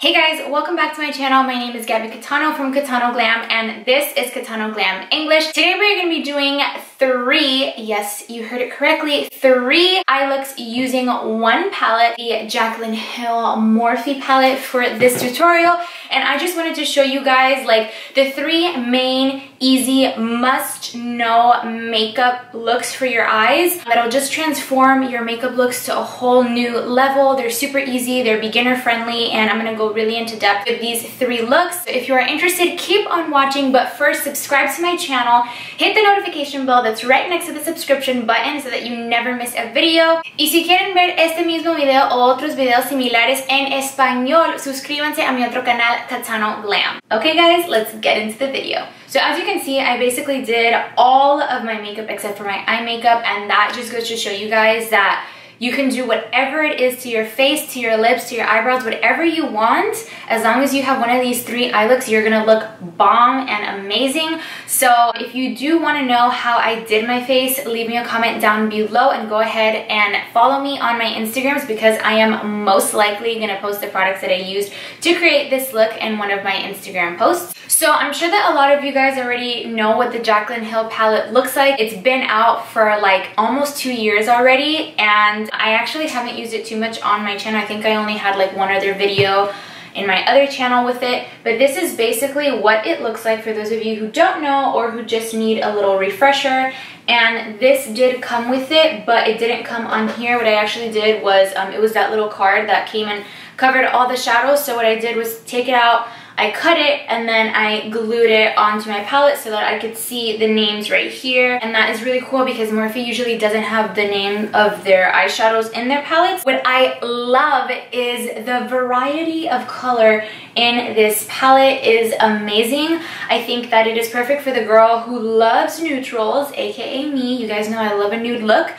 Hey guys, welcome back to my channel. My name is Gabby Catano from Catano Glam and this is Catano Glam English. Today we're going to be doing three, yes, you heard it correctly, three eye looks using one palette, the Jaclyn Hill Morphe palette for this tutorial. And I just wanted to show you guys like the three main easy must know makeup looks for your eyes that'll just transform your makeup looks to a whole new level. They're super easy, they're beginner friendly, and I'm gonna go really into depth with these three looks. If you are interested, keep on watching, but first subscribe to my channel, hit the notification bell that's right next to the subscription button so that you never miss a video. Y si quieren ver este mismo video o otros videos similares en español, suscríbanse a mi otro canal, Catano Glam. Okay guys, let's get into the video. So as you can see, I basically did all of my makeup except for my eye makeup and that just goes to show you guys that you can do whatever it is to your face, to your lips, to your eyebrows, whatever you want. As long as you have one of these three eye looks, you're gonna look bomb and amazing. So if you do wanna know how I did my face, leave me a comment down below and go ahead and follow me on my Instagrams because I am most likely gonna post the products that I used to create this look in one of my Instagram posts. So I'm sure that a lot of you guys already know what the Jaclyn Hill palette looks like. It's been out for like almost two years already and I actually haven't used it too much on my channel. I think I only had like one other video in my other channel with it. But this is basically what it looks like for those of you who don't know or who just need a little refresher. And this did come with it, but it didn't come on here. What I actually did was, um, it was that little card that came and covered all the shadows. So what I did was take it out, I cut it and then I glued it onto my palette so that I could see the names right here. And that is really cool because Morphe usually doesn't have the name of their eyeshadows in their palettes. What I love is the variety of color in this palette is amazing. I think that it is perfect for the girl who loves neutrals, aka me. You guys know I love a nude look,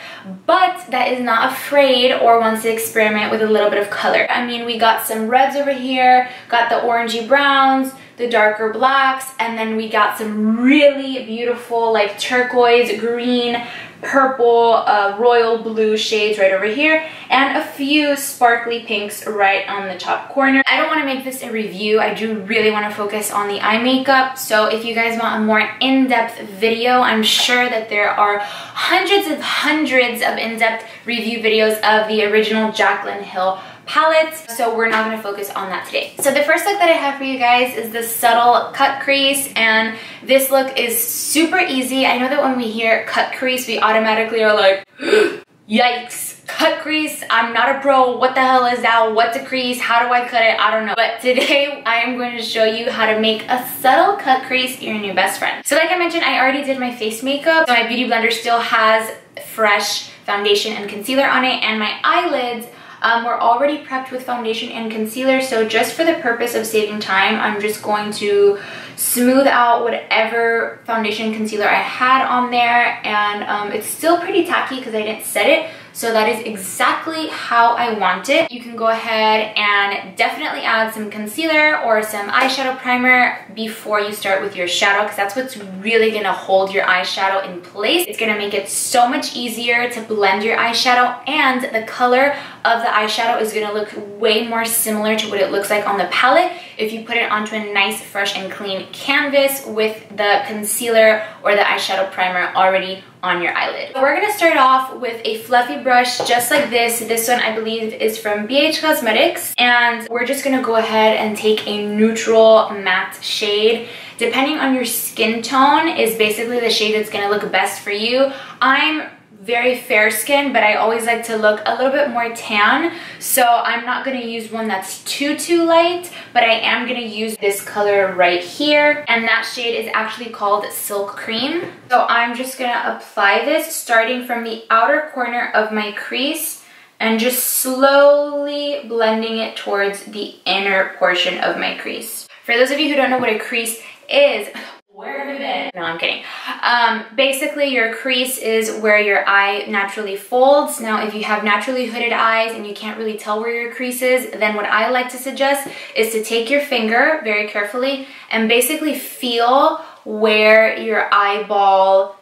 but that is not afraid or wants to experiment with a little bit of color. I mean, we got some reds over here, got the orangey browns, the darker blacks, and then we got some really beautiful like turquoise, green, purple, uh, royal blue shades right over here, and a few sparkly pinks right on the top corner. I don't want to make this a review. I do really want to focus on the eye makeup. So if you guys want a more in-depth video, I'm sure that there are hundreds of hundreds of in-depth review videos of the original Jaclyn Hill palettes, so we're not gonna focus on that today. So the first look that I have for you guys is the subtle cut crease, and this look is super easy. I know that when we hear cut crease, we automatically are like, yikes, cut crease, I'm not a pro, what the hell is that, what's a crease, how do I cut it, I don't know. But today I am going to show you how to make a subtle cut crease your new best friend. So like I mentioned, I already did my face makeup, so my Beauty Blender still has fresh foundation and concealer on it, and my eyelids um, we're already prepped with foundation and concealer, so just for the purpose of saving time, I'm just going to smooth out whatever foundation concealer I had on there, and um, it's still pretty tacky because I didn't set it, so that is exactly how I want it. You can go ahead and definitely add some concealer or some eyeshadow primer before you start with your shadow because that's what's really gonna hold your eyeshadow in place. It's gonna make it so much easier to blend your eyeshadow and the color of the eyeshadow is gonna look way more similar to what it looks like on the palette if you put it onto a nice, fresh, and clean canvas with the concealer or the eyeshadow primer already on your eyelid. We're gonna start off with a fluffy brush just like this. This one I believe is from BH Cosmetics and we're just gonna go ahead and take a neutral matte shade depending on your skin tone is basically the shade that's gonna look best for you. I'm very fair skin, but I always like to look a little bit more tan. So I'm not gonna use one that's too, too light, but I am gonna use this color right here. And that shade is actually called Silk Cream. So I'm just gonna apply this starting from the outer corner of my crease and just slowly blending it towards the inner portion of my crease. For those of you who don't know what a crease is, where have you been? No, I'm kidding. Um, basically, your crease is where your eye naturally folds. Now, if you have naturally hooded eyes and you can't really tell where your crease is, then what I like to suggest is to take your finger very carefully and basically feel where your eyeball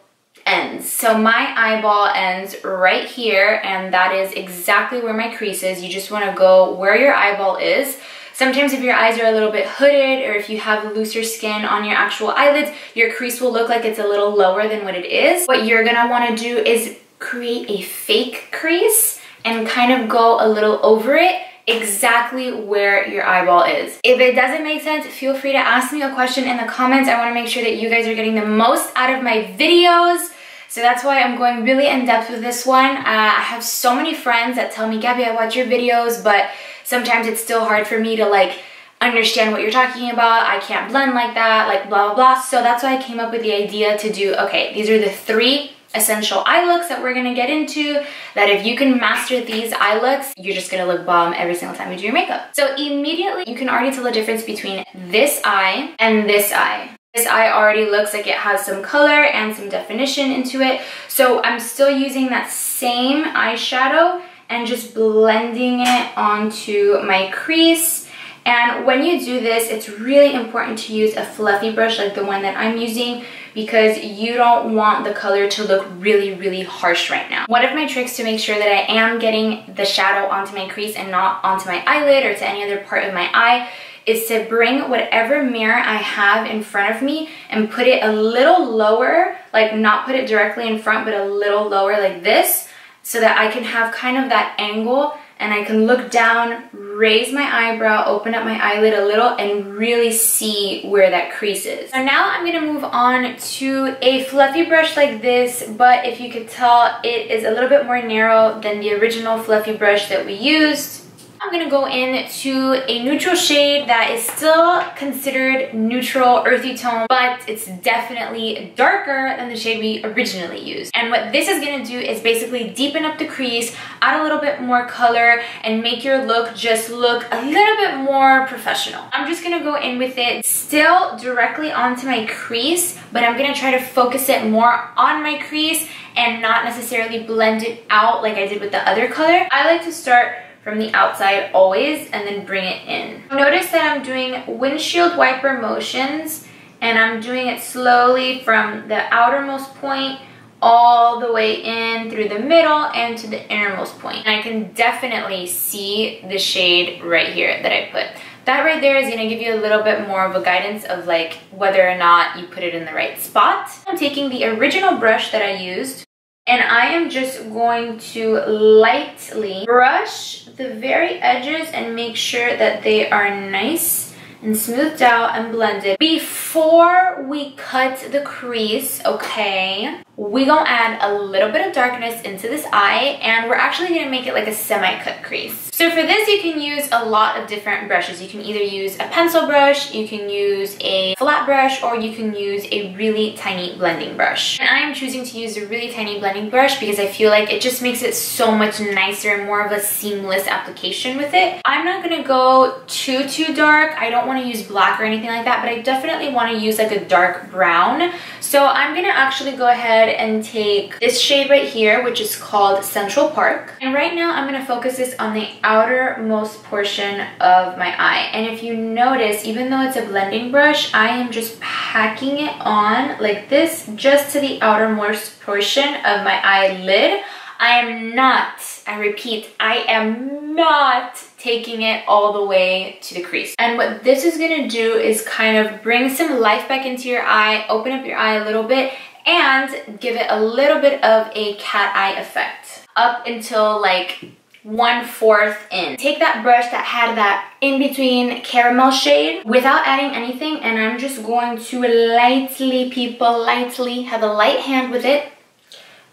ends. So my eyeball ends right here and that is exactly where my crease is. You just wanna go where your eyeball is. Sometimes if your eyes are a little bit hooded or if you have looser skin on your actual eyelids, your crease will look like it's a little lower than what it is. What you're gonna wanna do is create a fake crease and kind of go a little over it exactly where your eyeball is. If it doesn't make sense, feel free to ask me a question in the comments. I wanna make sure that you guys are getting the most out of my videos. So that's why I'm going really in depth with this one. Uh, I have so many friends that tell me, Gabby, I watch your videos, but sometimes it's still hard for me to like understand what you're talking about. I can't blend like that, like blah, blah, blah. So that's why I came up with the idea to do, okay, these are the three essential eye looks that we're gonna get into that if you can master these eye looks, you're just gonna look bomb every single time you do your makeup. So immediately you can already tell the difference between this eye and this eye. This eye already looks like it has some color and some definition into it. So I'm still using that same eyeshadow and just blending it onto my crease. And when you do this, it's really important to use a fluffy brush like the one that I'm using because you don't want the color to look really, really harsh right now. One of my tricks to make sure that I am getting the shadow onto my crease and not onto my eyelid or to any other part of my eye is to bring whatever mirror I have in front of me and put it a little lower, like not put it directly in front, but a little lower like this, so that I can have kind of that angle and I can look down, raise my eyebrow, open up my eyelid a little, and really see where that crease is. So now I'm gonna move on to a fluffy brush like this, but if you could tell, it is a little bit more narrow than the original fluffy brush that we used. I'm gonna go into a neutral shade that is still considered neutral, earthy tone, but it's definitely darker than the shade we originally used. And what this is gonna do is basically deepen up the crease, add a little bit more color, and make your look just look a little bit more professional. I'm just gonna go in with it still directly onto my crease, but I'm gonna try to focus it more on my crease and not necessarily blend it out like I did with the other color. I like to start from the outside always and then bring it in. Notice that I'm doing windshield wiper motions and I'm doing it slowly from the outermost point all the way in through the middle and to the innermost point. And I can definitely see the shade right here that I put. That right there is gonna give you a little bit more of a guidance of like whether or not you put it in the right spot. I'm taking the original brush that I used and I am just going to lightly brush the very edges and make sure that they are nice and smoothed out and blended. Before we cut the crease, okay, we gonna add a little bit of darkness into this eye and we're actually gonna make it like a semi-cut crease. So for this, you can use a lot of different brushes. You can either use a pencil brush, you can use a flat brush, or you can use a really tiny blending brush. And I'm choosing to use a really tiny blending brush because I feel like it just makes it so much nicer and more of a seamless application with it. I'm not gonna go too, too dark. I don't wanna use black or anything like that, but I definitely wanna use like a dark brown. So I'm gonna actually go ahead ahead and take this shade right here, which is called Central Park. And right now I'm gonna focus this on the outermost portion of my eye. And if you notice, even though it's a blending brush, I am just packing it on like this, just to the outermost portion of my eyelid. I am not, I repeat, I am not taking it all the way to the crease. And what this is gonna do is kind of bring some life back into your eye, open up your eye a little bit, and give it a little bit of a cat eye effect up until like one fourth in. Take that brush that had that in-between caramel shade without adding anything and I'm just going to lightly, people, lightly have a light hand with it,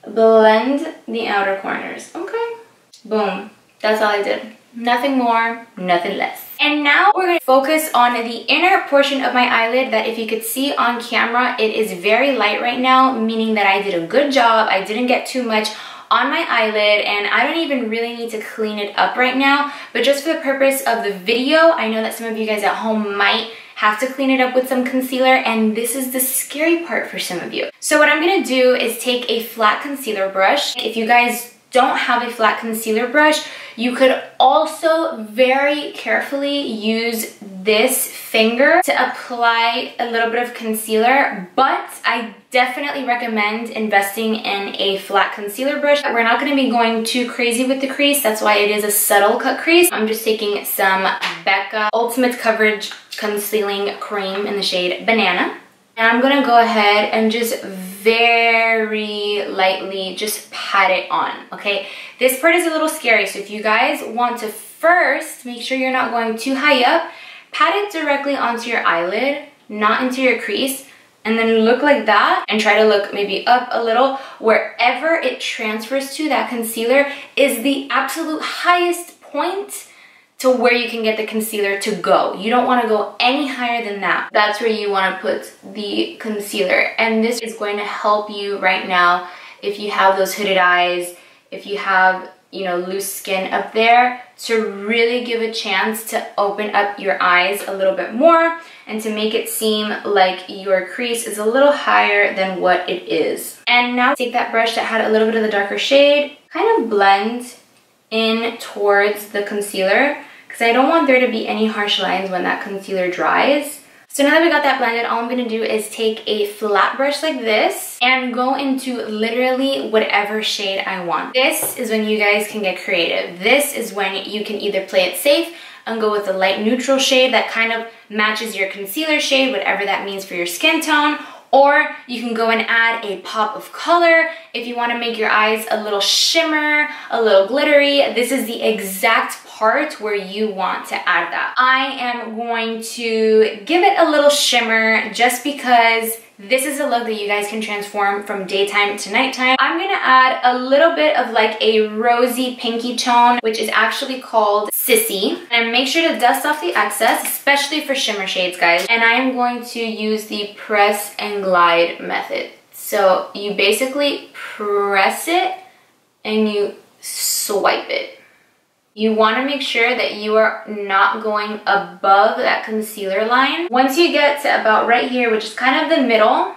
blend the outer corners. Okay, boom, that's all I did. Nothing more, nothing less. And now we're gonna focus on the inner portion of my eyelid that if you could see on camera, it is very light right now, meaning that I did a good job. I didn't get too much on my eyelid and I don't even really need to clean it up right now, but just for the purpose of the video, I know that some of you guys at home might have to clean it up with some concealer and this is the scary part for some of you. So what I'm gonna do is take a flat concealer brush. If you guys don't have a flat concealer brush, you could also very carefully use this finger to apply a little bit of concealer, but I definitely recommend investing in a flat concealer brush. We're not gonna be going too crazy with the crease. That's why it is a subtle cut crease. I'm just taking some Becca Ultimate Coverage Concealing Cream in the shade Banana. And I'm gonna go ahead and just very lightly just pat it on, okay? This part is a little scary, so if you guys want to first make sure you're not going too high up, pat it directly onto your eyelid, not into your crease, and then look like that and try to look maybe up a little. Wherever it transfers to, that concealer is the absolute highest point to where you can get the concealer to go. You don't wanna go any higher than that. That's where you wanna put the concealer. And this is going to help you right now if you have those hooded eyes, if you have you know, loose skin up there to really give a chance to open up your eyes a little bit more and to make it seem like your crease is a little higher than what it is. And now take that brush that had a little bit of the darker shade, kind of blend in towards the concealer because I don't want there to be any harsh lines when that concealer dries. So now that we got that blended, all I'm gonna do is take a flat brush like this and go into literally whatever shade I want. This is when you guys can get creative. This is when you can either play it safe and go with a light neutral shade that kind of matches your concealer shade, whatever that means for your skin tone, or you can go and add a pop of color if you wanna make your eyes a little shimmer, a little glittery. This is the exact part where you want to add that. I am going to give it a little shimmer just because this is a look that you guys can transform from daytime to nighttime. I'm gonna add a little bit of like a rosy pinky tone, which is actually called Sissy. And make sure to dust off the excess, especially for shimmer shades, guys. And I am going to use the press and glide method. So you basically press it and you swipe it. You want to make sure that you are not going above that concealer line. Once you get to about right here, which is kind of the middle,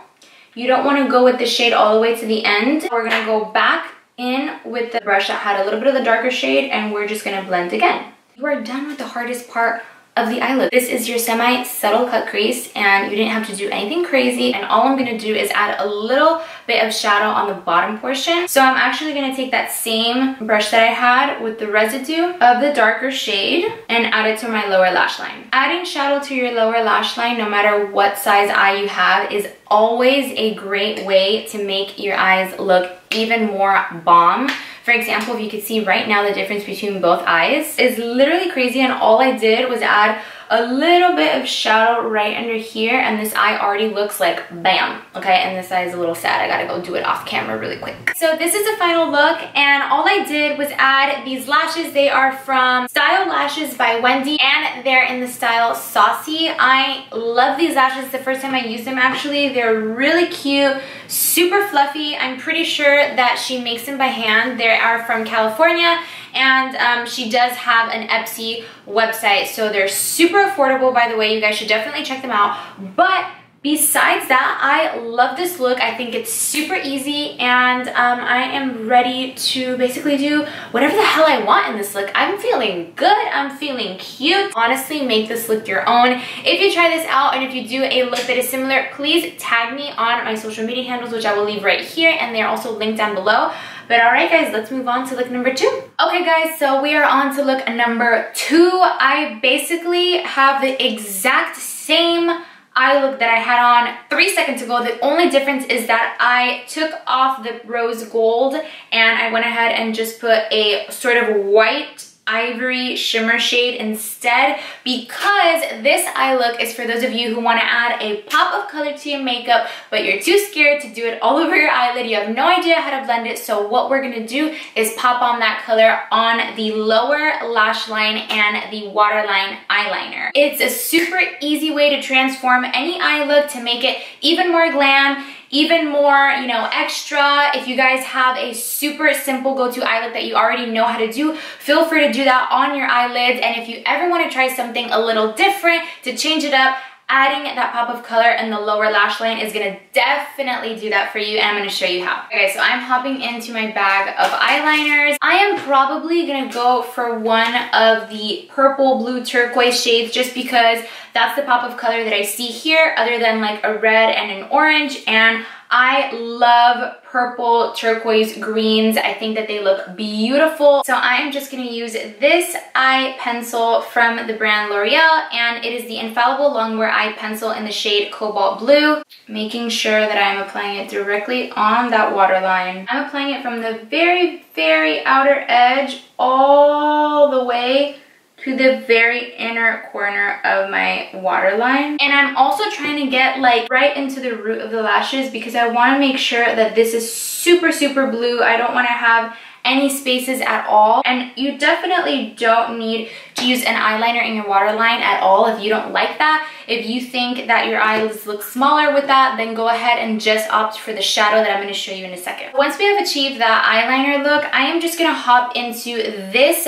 you don't want to go with the shade all the way to the end. We're going to go back in with the brush that had a little bit of the darker shade and we're just going to blend again. You are done with the hardest part of the eye look. This is your semi-subtle cut crease and you didn't have to do anything crazy and all I'm gonna do is add a little bit of shadow on the bottom portion. So I'm actually gonna take that same brush that I had with the residue of the darker shade and add it to my lower lash line. Adding shadow to your lower lash line, no matter what size eye you have, is always a great way to make your eyes look even more bomb. For example, if you could see right now the difference between both eyes is literally crazy. And all I did was add a little bit of shadow right under here and this eye already looks like bam okay? And this eye is a little sad. I gotta go do it off camera really quick. So this is a final look and all I did was add these lashes. They are from Style Lashes by Wendy and they're in the style Saucy. I love these lashes. The first time I used them actually they're really cute super fluffy. I'm pretty sure that she makes them by hand. They are from California and um, she does have an Etsy website. So they're super affordable, by the way. You guys should definitely check them out. But Besides that, I love this look. I think it's super easy and um, I am ready to basically do whatever the hell I want in this look. I'm feeling good. I'm feeling cute. Honestly, make this look your own. If you try this out and if you do a look that is similar, please tag me on my social media handles, which I will leave right here and they're also linked down below. But all right, guys, let's move on to look number two. Okay, guys, so we are on to look number two. I basically have the exact same eye look that I had on three seconds ago. The only difference is that I took off the rose gold and I went ahead and just put a sort of white ivory shimmer shade instead because this eye look is for those of you who want to add a pop of color to your makeup but you're too scared to do it all over your eyelid. You have no idea how to blend it. So what we're to do is pop on that color on the lower lash line and the waterline eyeliner. It's a super easy way to transform any eye look to make it even more glam even more, you know, extra. If you guys have a super simple go-to eye look that you already know how to do, feel free to do that on your eyelids. And if you ever want to try something a little different to change it up, adding that pop of color in the lower lash line is gonna definitely do that for you and I'm gonna show you how. Okay, so I'm hopping into my bag of eyeliners. I am probably gonna go for one of the purple, blue, turquoise shades just because that's the pop of color that I see here other than like a red and an orange and I love purple turquoise greens. I think that they look beautiful. So I am just gonna use this eye pencil from the brand L'Oreal and it is the Infallible Longwear Eye Pencil in the shade Cobalt Blue. Making sure that I'm applying it directly on that waterline. I'm applying it from the very, very outer edge all the way to the very inner corner of my waterline. And I'm also trying to get like right into the root of the lashes because I want to make sure that this is super, super blue. I don't want to have any spaces at all. And you definitely don't need to use an eyeliner in your waterline at all if you don't like that. If you think that your eyes look smaller with that, then go ahead and just opt for the shadow that I'm gonna show you in a second. Once we have achieved that eyeliner look, I am just gonna hop into this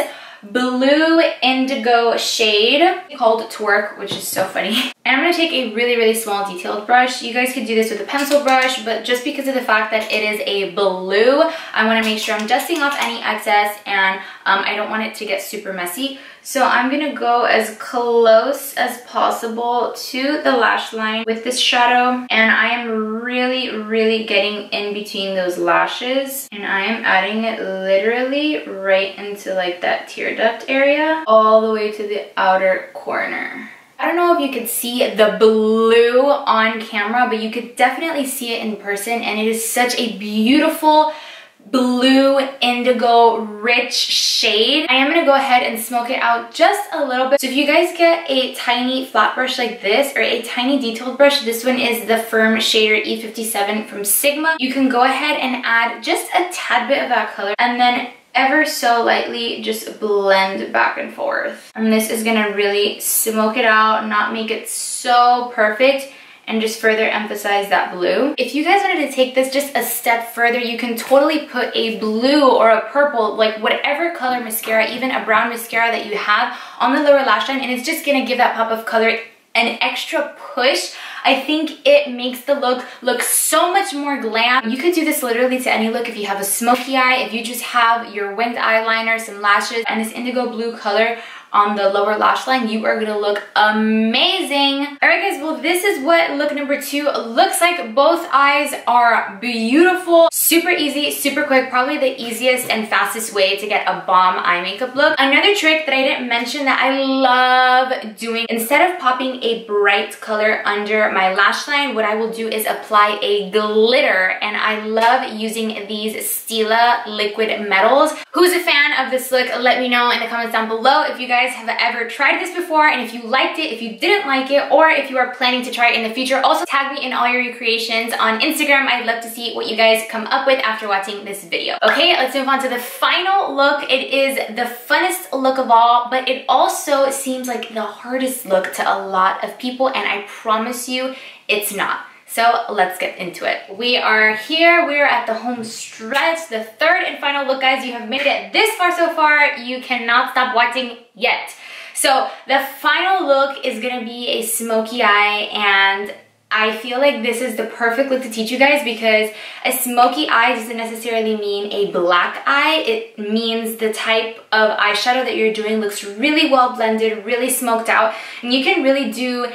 blue indigo shade called Twerk, which is so funny. And I'm gonna take a really, really small detailed brush. You guys could do this with a pencil brush, but just because of the fact that it is a blue, I wanna make sure I'm dusting off any excess and um, I don't want it to get super messy. So I'm gonna go as close as possible to the lash line with this shadow. And I am really, really getting in between those lashes. And I am adding it literally right into like that tear duct area, all the way to the outer corner. I don't know if you could see the blue on camera, but you could definitely see it in person and it is such a beautiful blue indigo rich shade. I am gonna go ahead and smoke it out just a little bit. So if you guys get a tiny flat brush like this or a tiny detailed brush, this one is the Firm Shader E57 from Sigma. You can go ahead and add just a tad bit of that color and then ever so lightly just blend back and forth. And this is gonna really smoke it out, not make it so perfect, and just further emphasize that blue. If you guys wanted to take this just a step further, you can totally put a blue or a purple, like whatever color mascara, even a brown mascara that you have on the lower lash line, and it's just gonna give that pop of color an extra push. I think it makes the look look so much more glam. You could do this literally to any look if you have a smoky eye, if you just have your winged eyeliner, some lashes, and this indigo blue color on the lower lash line, you are gonna look amazing. All right guys, well this is what look number two looks like. Both eyes are beautiful, super easy, super quick, probably the easiest and fastest way to get a bomb eye makeup look. Another trick that I didn't mention that I love doing, instead of popping a bright color under my lash line, what I will do is apply a glitter and I love using these Stila liquid metals. Who's a fan of this look? Let me know in the comments down below if you guys have ever tried this before and if you liked it, if you didn't like it, or if you are planning to try it in the future, also tag me in all your recreations on Instagram. I'd love to see what you guys come up with after watching this video. Okay, let's move on to the final look. It is the funnest look of all, but it also seems like the hardest look to a lot of people, and I promise you, it's not. So let's get into it. We are here, we're at the home stretch, the third and final look, guys. You have made it this far so far. You cannot stop watching yet. So the final look is gonna be a smoky eye and I feel like this is the perfect look to teach you guys because a smoky eye doesn't necessarily mean a black eye. It means the type of eyeshadow that you're doing looks really well blended, really smoked out, and you can really do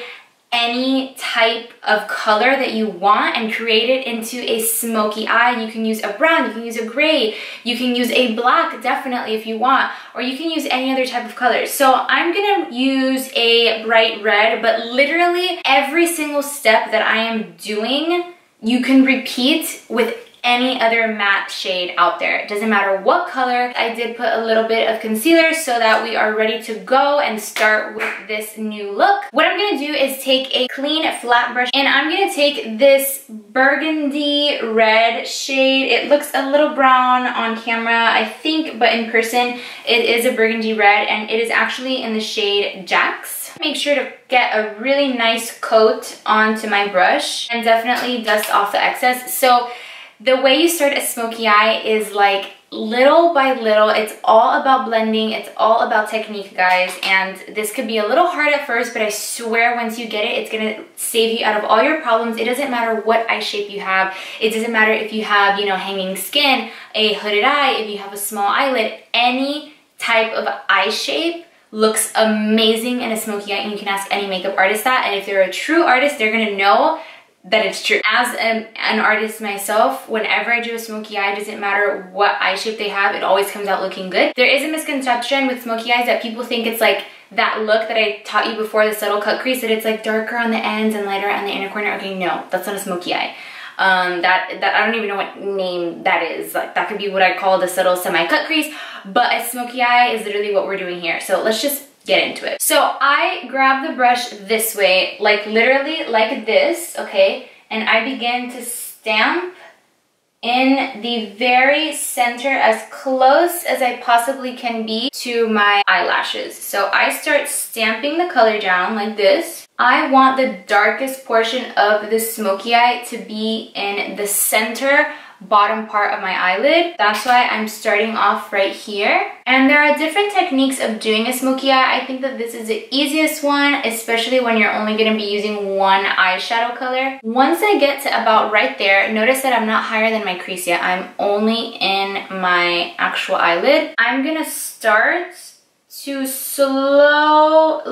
any type of color that you want and create it into a smoky eye. You can use a brown, you can use a gray, you can use a black definitely if you want, or you can use any other type of color. So I'm gonna use a bright red, but literally every single step that I am doing, you can repeat with any other matte shade out there. It doesn't matter what color. I did put a little bit of concealer so that we are ready to go and start with this new look. What I'm gonna do is take a clean flat brush and I'm gonna take this burgundy red shade. It looks a little brown on camera, I think, but in person it is a burgundy red and it is actually in the shade Jax. Make sure to get a really nice coat onto my brush and definitely dust off the excess. So the way you start a smoky eye is like little by little. It's all about blending. It's all about technique, guys. And this could be a little hard at first, but I swear once you get it, it's gonna save you out of all your problems. It doesn't matter what eye shape you have. It doesn't matter if you have, you know, hanging skin, a hooded eye, if you have a small eyelid, any type of eye shape looks amazing in a smoky eye and you can ask any makeup artist that and if they're a true artist they're gonna know that it's true. As an, an artist myself, whenever I do a smoky eye, it doesn't matter what eye shape they have, it always comes out looking good. There is a misconception with smoky eyes that people think it's like that look that I taught you before, the subtle cut crease, that it's like darker on the ends and lighter on the inner corner. Okay, no, that's not a smoky eye. Um, that, that I don't even know what name that is. Like that could be what I call the subtle semi-cut crease, but a smoky eye is literally what we're doing here. So let's just get into it. So I grab the brush this way, like literally like this, okay? And I begin to stamp in the very center as close as I possibly can be to my eyelashes. So I start stamping the color down like this. I want the darkest portion of the smoky eye to be in the center bottom part of my eyelid. That's why I'm starting off right here. And there are different techniques of doing a smoky eye. I think that this is the easiest one, especially when you're only gonna be using one eyeshadow color. Once I get to about right there, notice that I'm not higher than my crease yet. I'm only in my actual eyelid. I'm gonna start to slowly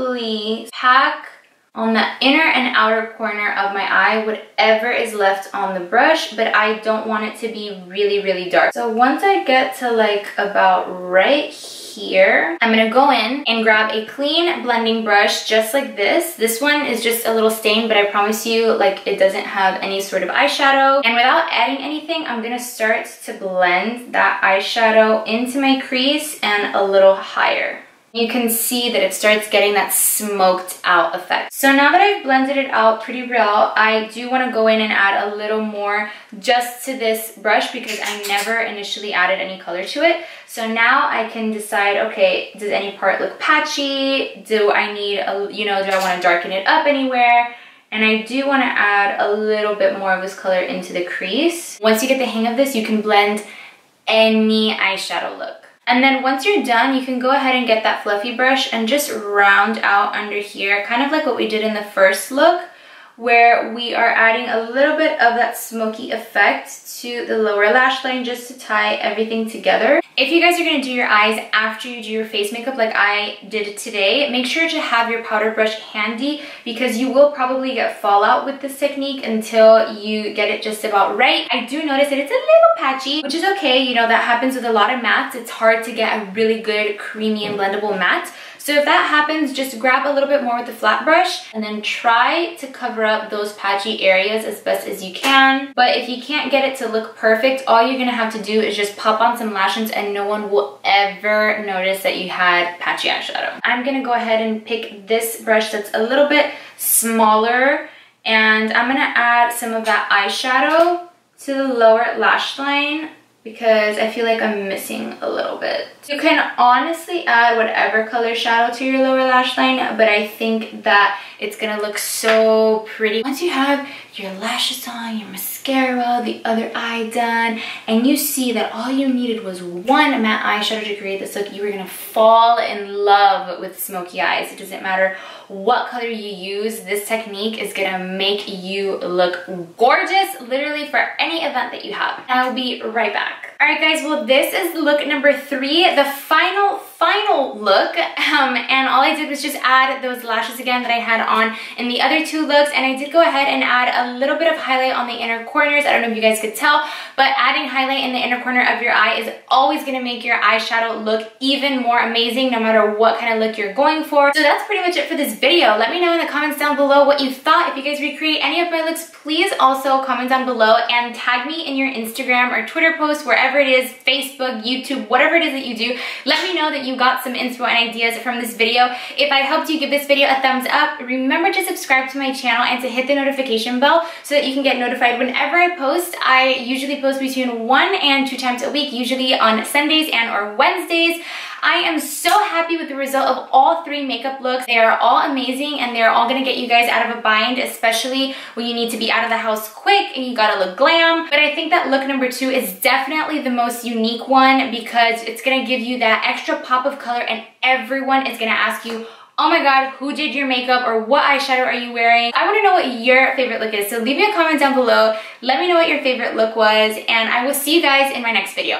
pack on the inner and outer corner of my eye, whatever is left on the brush, but I don't want it to be really, really dark. So once I get to like about right here, I'm gonna go in and grab a clean blending brush just like this. This one is just a little stained, but I promise you like it doesn't have any sort of eyeshadow. And without adding anything, I'm gonna start to blend that eyeshadow into my crease and a little higher you can see that it starts getting that smoked out effect. So now that I've blended it out pretty well, I do want to go in and add a little more just to this brush because I never initially added any color to it. So now I can decide, okay, does any part look patchy? Do I need, a, you know, do I want to darken it up anywhere? And I do want to add a little bit more of this color into the crease. Once you get the hang of this, you can blend any eyeshadow look. And then once you're done, you can go ahead and get that fluffy brush and just round out under here, kind of like what we did in the first look, where we are adding a little bit of that smoky effect to the lower lash line just to tie everything together. If you guys are gonna do your eyes after you do your face makeup like I did today, make sure to have your powder brush handy because you will probably get fallout with this technique until you get it just about right. I do notice that it's a little patchy, which is okay. You know, that happens with a lot of mattes. It's hard to get a really good creamy and blendable matte. So if that happens, just grab a little bit more with the flat brush and then try to cover up those patchy areas as best as you can. But if you can't get it to look perfect, all you're gonna have to do is just pop on some lashes and no one will ever notice that you had patchy eyeshadow. I'm gonna go ahead and pick this brush that's a little bit smaller and I'm gonna add some of that eyeshadow to the lower lash line because I feel like I'm missing a little bit. You can honestly add whatever color shadow to your lower lash line, but I think that it's gonna look so pretty. Once you have your lashes on, your mascara, the other eye done, and you see that all you needed was one matte eyeshadow to create this look, you are gonna fall in love with smoky eyes. It doesn't matter what color you use, this technique is gonna make you look gorgeous, literally for any event that you have. I will be right back. All right guys, well this is look number three, the final, final look. Um, and all I did was just add those lashes again that I had on in the other two looks. And I did go ahead and add a little bit of highlight on the inner corners. I don't know if you guys could tell, but adding highlight in the inner corner of your eye is always gonna make your eyeshadow look even more amazing no matter what kind of look you're going for. So that's pretty much it for this video. Let me know in the comments down below what you thought. If you guys recreate any of my looks, please also comment down below and tag me in your Instagram or Twitter post, wherever whatever it is, Facebook, YouTube, whatever it is that you do, let me know that you got some inspo and ideas from this video. If I helped you, give this video a thumbs up. Remember to subscribe to my channel and to hit the notification bell so that you can get notified whenever I post. I usually post between one and two times a week, usually on Sundays and or Wednesdays. I am so happy with the result of all three makeup looks. They are all amazing and they're all gonna get you guys out of a bind, especially when you need to be out of the house quick and you gotta look glam. But I think that look number two is definitely the most unique one because it's gonna give you that extra pop of color and everyone is gonna ask you, oh my god, who did your makeup or what eyeshadow are you wearing? I wanna know what your favorite look is, so leave me a comment down below. Let me know what your favorite look was, and I will see you guys in my next video.